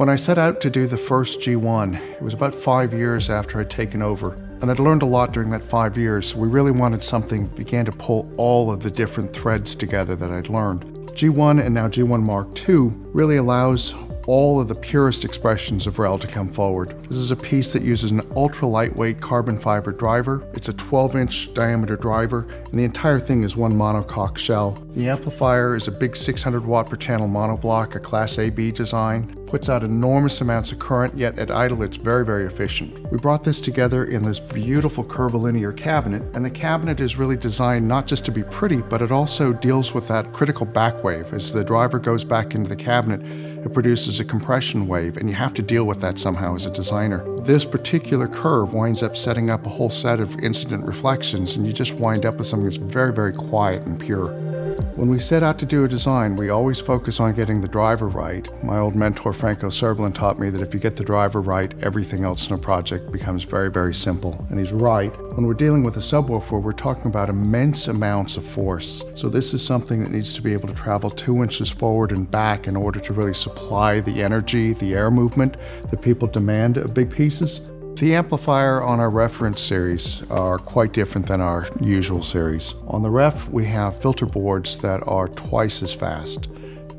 When I set out to do the first G1, it was about five years after I'd taken over. And I'd learned a lot during that five years, so we really wanted something that began to pull all of the different threads together that I'd learned. G1 and now G1 Mark II really allows all of the purest expressions of REL to come forward. This is a piece that uses an ultra lightweight carbon fiber driver. It's a 12 inch diameter driver, and the entire thing is one monocoque shell. The amplifier is a big 600 watt per channel monoblock, a Class AB design, puts out enormous amounts of current, yet at idle it's very, very efficient. We brought this together in this beautiful curvilinear cabinet, and the cabinet is really designed not just to be pretty, but it also deals with that critical back wave. As the driver goes back into the cabinet, it produces a compression wave, and you have to deal with that somehow as a designer. This particular curve winds up setting up a whole set of incident reflections, and you just wind up with something that's very, very quiet and pure. When we set out to do a design, we always focus on getting the driver right. My old mentor Franco Serblin taught me that if you get the driver right, everything else in a project becomes very, very simple. And he's right. When we're dealing with a subwoofer, we're talking about immense amounts of force. So this is something that needs to be able to travel two inches forward and back in order to really supply the energy, the air movement that people demand of big pieces. The amplifier on our reference series are quite different than our usual series. On the ref, we have filter boards that are twice as fast.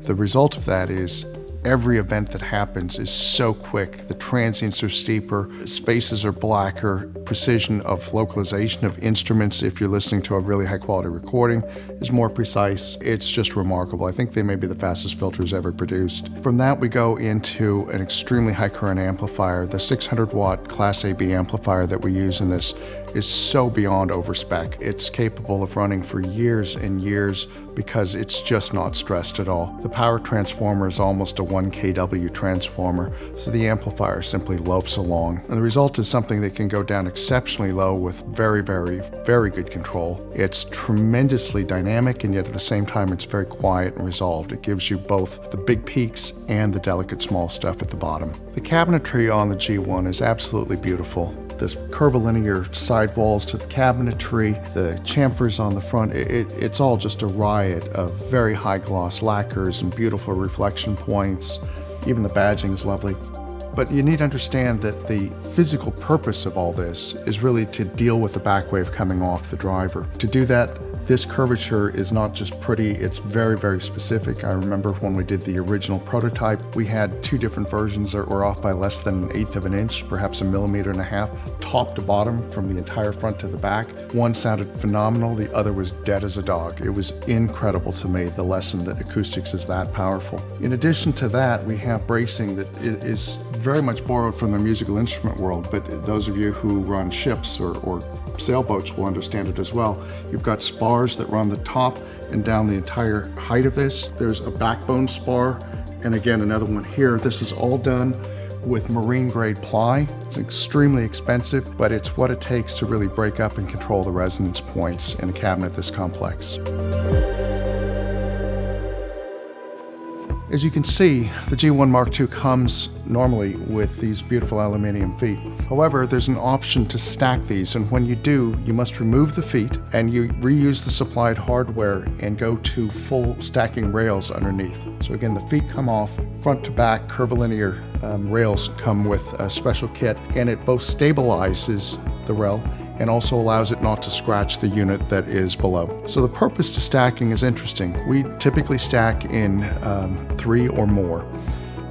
The result of that is every event that happens is so quick. The transients are steeper, spaces are blacker, precision of localization of instruments, if you're listening to a really high quality recording, is more precise. It's just remarkable. I think they may be the fastest filters ever produced. From that, we go into an extremely high current amplifier. The 600 watt Class AB amplifier that we use in this is so beyond overspec. It's capable of running for years and years because it's just not stressed at all. The power transformer is almost a 1 kW transformer, so the amplifier simply loafs along. And the result is something that can go down exceptionally low with very, very, very good control. It's tremendously dynamic and yet at the same time it's very quiet and resolved. It gives you both the big peaks and the delicate small stuff at the bottom. The cabinetry on the G1 is absolutely beautiful this curvilinear sidewalls to the cabinetry, the chamfers on the front. It, it, it's all just a riot of very high gloss lacquers and beautiful reflection points. Even the badging is lovely. But you need to understand that the physical purpose of all this is really to deal with the back wave coming off the driver. To do that, this curvature is not just pretty, it's very, very specific. I remember when we did the original prototype, we had two different versions that were off by less than an eighth of an inch, perhaps a millimeter and a half, top to bottom from the entire front to the back. One sounded phenomenal, the other was dead as a dog. It was incredible to me, the lesson that acoustics is that powerful. In addition to that, we have bracing that is very much borrowed from the musical instrument world, but those of you who run ships or, or sailboats will understand it as well. You've got spars that run the top and down the entire height of this. There's a backbone spar, and again, another one here. This is all done with marine grade ply. It's extremely expensive, but it's what it takes to really break up and control the resonance points in a cabinet this complex. As you can see, the G1 Mark II comes normally with these beautiful aluminium feet. However, there's an option to stack these, and when you do, you must remove the feet and you reuse the supplied hardware and go to full stacking rails underneath. So again, the feet come off, front to back curvilinear um, rails come with a special kit, and it both stabilizes the rail and also allows it not to scratch the unit that is below. So the purpose to stacking is interesting. We typically stack in um, three or more.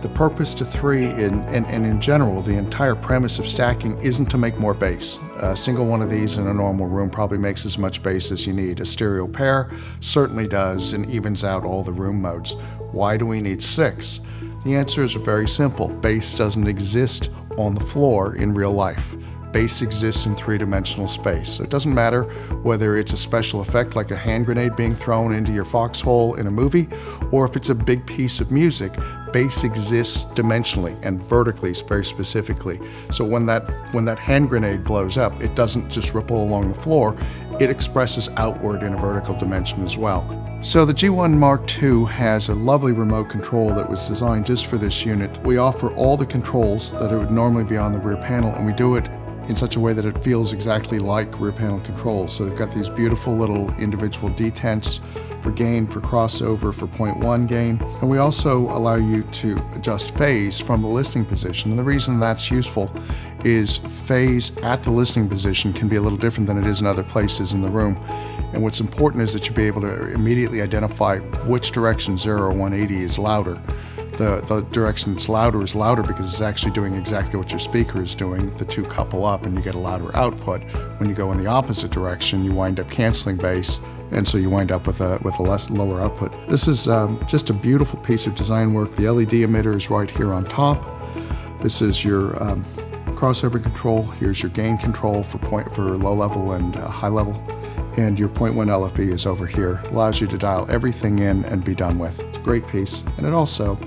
The purpose to three, in, and, and, in general, the entire premise of stacking isn't to make more bass. A single one of these in a normal room probably makes as much bass as you need. A stereo pair certainly does and evens out all the room modes. Why do we need six? The answer is very simple. Bass doesn't exist on the floor in real life bass exists in three-dimensional space. So it doesn't matter whether it's a special effect like a hand grenade being thrown into your foxhole in a movie, or if it's a big piece of music, bass exists dimensionally and vertically very specifically. So when that, when that hand grenade blows up, it doesn't just ripple along the floor, it expresses outward in a vertical dimension as well. So the G1 Mark II has a lovely remote control that was designed just for this unit. We offer all the controls that it would normally be on the rear panel and we do it in such a way that it feels exactly like rear panel controls. So they've got these beautiful little individual detents for gain, for crossover, for point one gain. And we also allow you to adjust phase from the listening position. And the reason that's useful is phase at the listening position can be a little different than it is in other places in the room. And what's important is that you be able to immediately identify which direction 0 or 180 is louder the, the direction that's louder is louder because it's actually doing exactly what your speaker is doing. The two couple up and you get a louder output. When you go in the opposite direction, you wind up canceling bass and so you wind up with a with a less lower output. This is um, just a beautiful piece of design work. The LED emitter is right here on top. This is your um, crossover control. Here's your gain control for point for low level and uh, high level. And your point one LFE is over here. Allows you to dial everything in and be done with. It's a great piece. And it also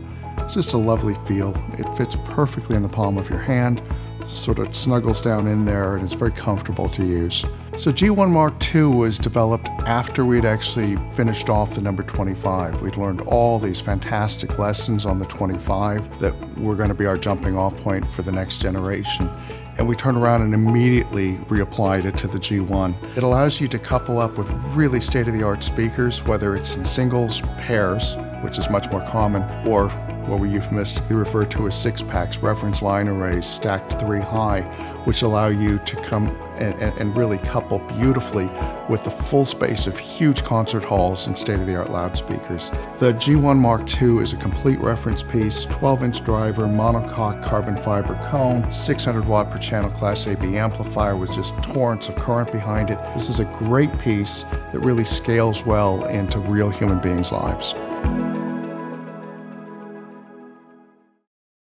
it's just a lovely feel. It fits perfectly in the palm of your hand, It sort of snuggles down in there, and it's very comfortable to use. So G1 Mark II was developed after we'd actually finished off the number 25. We'd learned all these fantastic lessons on the 25 that were going to be our jumping off point for the next generation. And we turned around and immediately reapplied it to the G1. It allows you to couple up with really state-of-the-art speakers, whether it's in singles, pairs, which is much more common, or what we euphemistically refer to as six packs, reference line arrays stacked three high, which allow you to come and, and, really couple beautifully with the full space of huge concert halls and state of the art loudspeakers. The G1 Mark II is a complete reference piece, 12 inch driver, monocoque carbon fiber cone, 600 watt per channel Class AB amplifier with just torrents of current behind it. This is a great piece that really scales well into real human beings' lives.